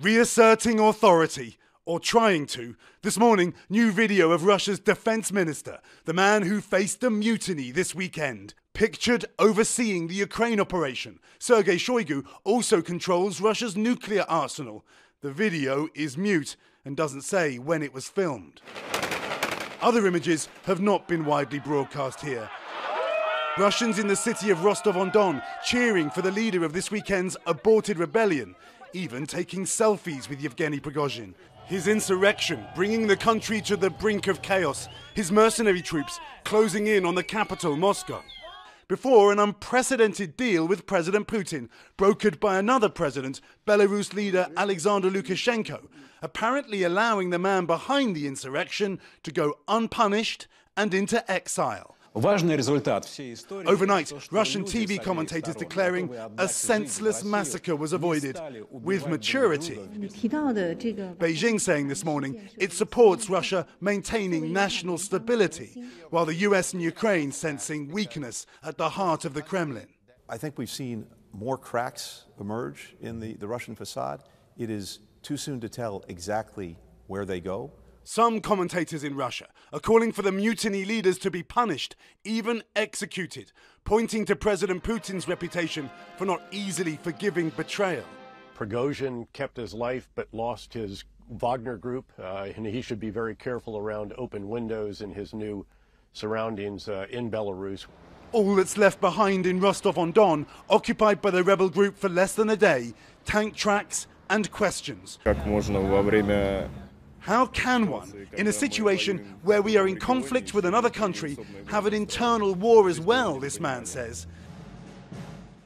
Reasserting authority, or trying to. This morning, new video of Russia's defense minister, the man who faced a mutiny this weekend. Pictured overseeing the Ukraine operation, Sergei Shoigu also controls Russia's nuclear arsenal. The video is mute and doesn't say when it was filmed. Other images have not been widely broadcast here. Russians in the city of Rostov on Don cheering for the leader of this weekend's aborted rebellion, even taking selfies with Yevgeny Prigozhin. His insurrection bringing the country to the brink of chaos, his mercenary troops closing in on the capital, Moscow. Before an unprecedented deal with President Putin, brokered by another president, Belarus leader Alexander Lukashenko, apparently allowing the man behind the insurrection to go unpunished and into exile. Overnight, Russian TV commentators declaring a senseless massacre was avoided with maturity. Beijing saying this morning it supports Russia maintaining national stability, while the US and Ukraine sensing weakness at the heart of the Kremlin. I think we've seen more cracks emerge in the, the Russian facade. It is too soon to tell exactly where they go. Some commentators in Russia are calling for the mutiny leaders to be punished, even executed, pointing to President Putin's reputation for not easily forgiving betrayal. Prigozhin kept his life but lost his Wagner group, uh, and he should be very careful around open windows in his new surroundings uh, in Belarus. All that's left behind in Rostov on Don, occupied by the rebel group for less than a day, tank tracks and questions. How can one, in a situation where we are in conflict with another country, have an internal war as well, this man says?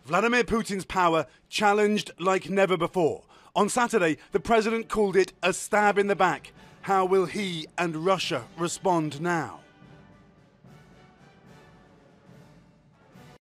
Vladimir Putin's power challenged like never before. On Saturday, the president called it a stab in the back. How will he and Russia respond now?